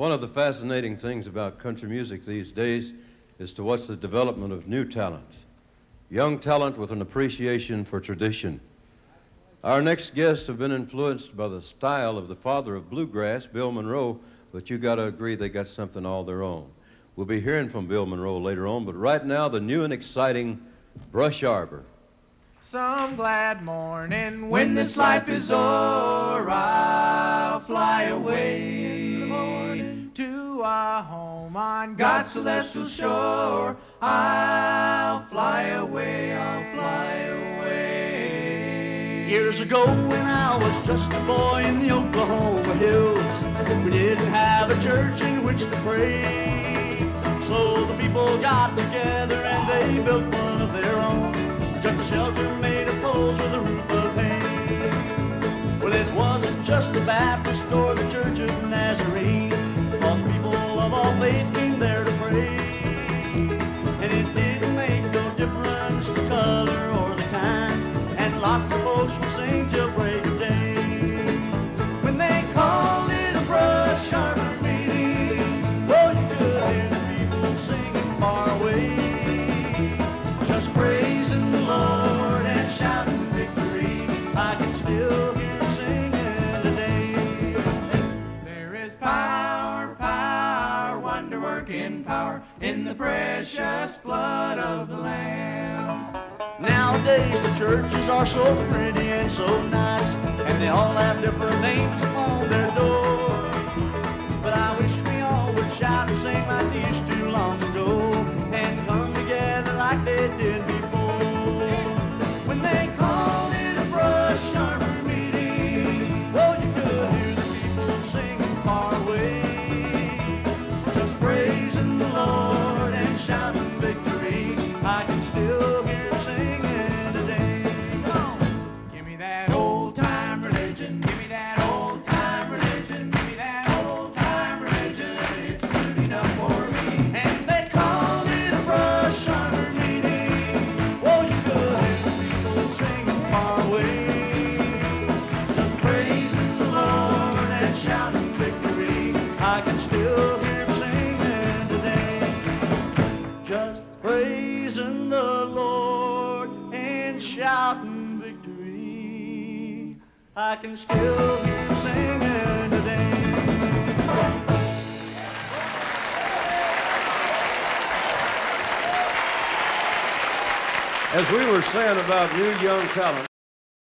One of the fascinating things about country music these days is to watch the development of new talent, young talent with an appreciation for tradition. Our next guests have been influenced by the style of the father of bluegrass, Bill Monroe, but you got to agree they got something all their own. We'll be hearing from Bill Monroe later on, but right now, the new and exciting Brush Arbor. Some glad morning when this life is o'er, I'll fly away in the morning to a home on God's celestial shore. I'll fly away, I'll fly away. Years ago when I was just a boy in the Oklahoma hills, we didn't have a church in which to pray. So the people got together and they built one of their own, just a shelter made of poles with a roof of hay. Well, it wasn't just the Baptist or would sing till break of day. When they called it a brush oh, you singing far away, just praising the Lord and shouting victory. I can still hear singing today. There is power, power, wonder power in the precious blood of the Lamb. The churches are so pretty and so nice, and they all have different names upon their doors. But I wish we all would shout and sing like they used to long ago, and come together like they did religion. Give me that old time religion. Give me that old time religion. It's good enough for me. And they called it a brush arbor meeting. Oh, you could hear people singing far away, just praising the Lord and shouting victory. I can still hear them singing today, just praising the Lord and shouting victory. I can still singing today. As we were saying about new young talent,